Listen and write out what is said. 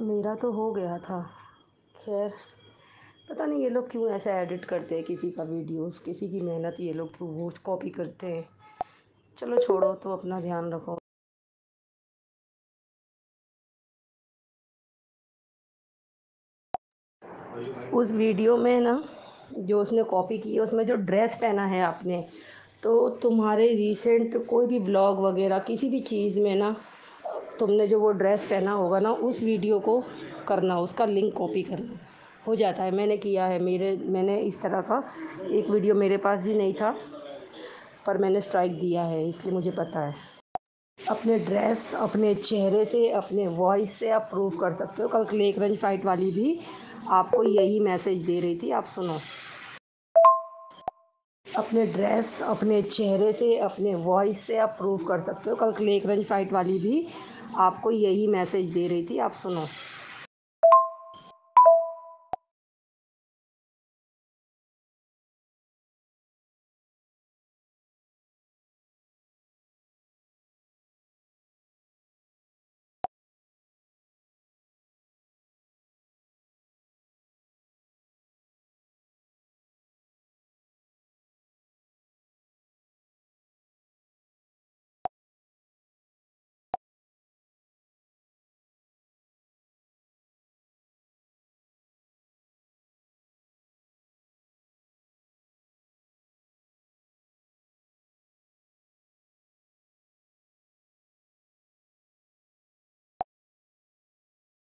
मेरा तो हो गया था। खैर, पता नहीं ये लोग क्यों ऐसा एडिट करते हैं किसी का वीडियोस किसी की मेहनत ये लोग क्यों वो कॉपी करते हैं। चलो छोड़ो तो अपना ध्यान रखो। उस वीडियो में ना, जो उसने कॉपी की है, उसमें जो ड्रेस पहना है आपने तो तुम्हारे रिसेंट कोई भी ब्लॉग वगैरह, किसी भी चीज़ में ना तुमने जो वो ड्रेस पहना होगा ना, उस वीडियो को करना, उसका लिंक कॉपी करना। हो जाता है, मैंने किया है, मेरे, मैंने इस तरह का एक वीडियो मेरे पास भी नहीं था, पर मैंने स्ट्राइक दिया है, इसलिए मुझे पता है। अपने ड्रेस अपने चेहरे से, अपने वॉइस से आप प्रूव कर सकते हो। कल क्लेक रंज फाइट वाली भी आपको यही मैसेज दे रही थी, आप सुनो। अपने ड्रेस अपने चेहरे से, अपने वॉइस से आप प्रूव कर सकते हो। कल क्लेक रंज फाइट वाली भी आपको यही मैसेज दे रही थी आप सुनो।